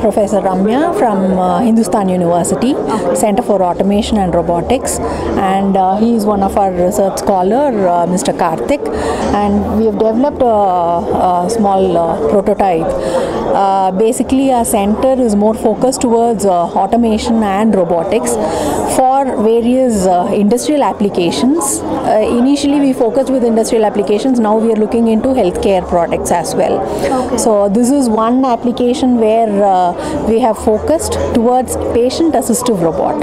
Professor Ramya from uh, Hindustan University, Center for Automation and Robotics, and uh, he is one of our research scholar, uh, Mr. Karthik, and we have developed a, a small uh, prototype. Uh, basically, our center is more focused towards uh, automation and robotics for various uh, industrial applications. Uh, initially, we focused with industrial applications. Now we are looking into healthcare products as well. So this is one application where uh, we have focused towards patient assistive robot.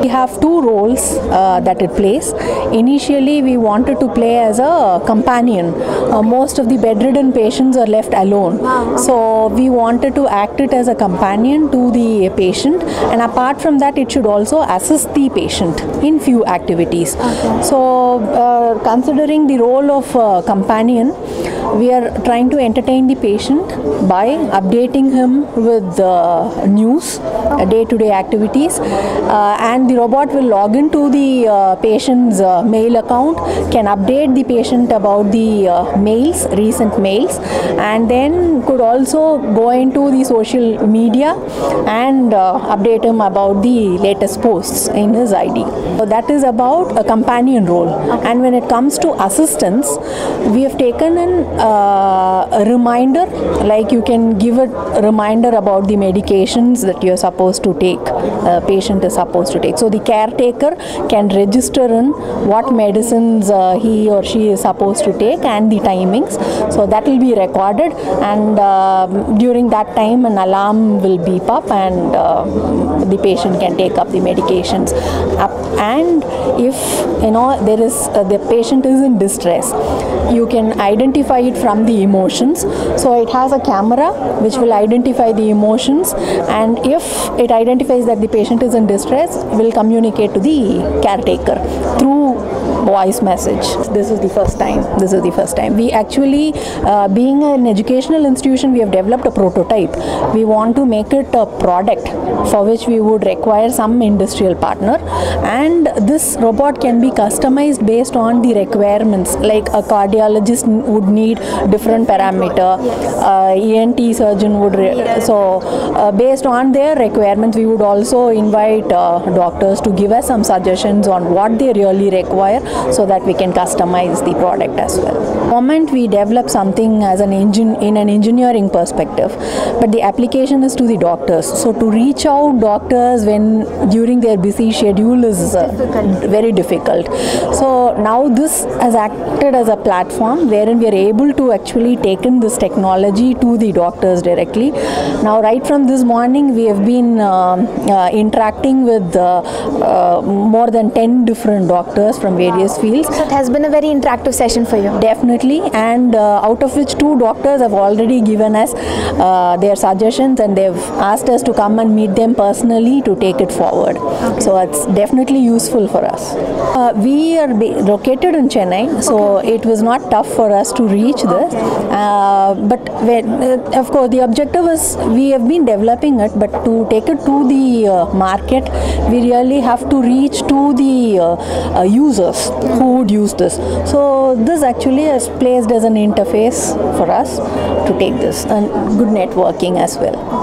We have two roles uh, that it plays. Initially, we wanted to play as a companion. Uh, most of the bedridden patients are left alone. So we wanted to act it as a companion to the patient, and apart from that, it should also assist the patient in few activities. So, uh, considering the role of uh, companion, we are trying to entertain the patient by updating him with uh, news, day to day activities, uh, and the robot will log into the uh, patient's uh, mail account, can update the patient about the uh, mails, recent mails, and then could also go into the social media and uh, update him about the latest posts in his ID. So that is about a companion role. And when it comes to assistance, we have taken uh, a reminder, like you can give a reminder about the medications that you are supposed to take, a patient is supposed to take. So the caretaker can register in what medicines uh, he or she is supposed to take and the timings. So that will be recorded, and uh, during that time, an alarm will beep up, and uh, the patient can take up the medications. And if you know there is uh, the patient is in distress, you can identify it from the emotions. So it has a camera which will identify the emotions, and if it identifies that the patient is in distress, will communicate to the caretaker through voice message. This is the first time. This is the first time. We actually, uh, being an educational institution, we have developed a prototype. We want to make it a product for which we would require some industrial partner, and this robot can be customized based on the requirements. Like a cardiologist would need different parameter, uh, ENT surgeon would. So, uh, based on their requirements, we would also invite uh, doctors to give us some suggestions on what they really require so that we can customize the product as well. Moment we develop something as an engine in an engineering perspective, but the application is to the doctors. So to reach out doctors when during their busy schedule is uh, very difficult. So now this has acted as a platform wherein we are able to actually take in this technology to the doctors directly. Now right from this morning we have been um, uh, interacting with uh, uh, more than 10 different doctors from various fields. So it has been a very interactive session for you. Definitely, and uh, out of which two doctors have already given us uh, their suggestions and they've asked us to come and meet them personally to take it forward. So it's definitely useful for us. Uh, we are located in Chennai, so it was not tough for us to reach this. Uh, but when, uh, of course, the objective is we have been developing it, but to take it to the uh, market, we really have to reach to the uh, uh, users who would use this. So this actually is placed as an interface for us to take this and good networking as well.